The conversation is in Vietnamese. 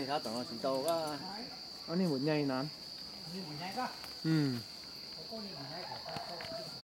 thì sao tưởng là chỉ tàu có อันนี้หมดใหญ่นั้นนี่หมูใหญ่ก็ ừ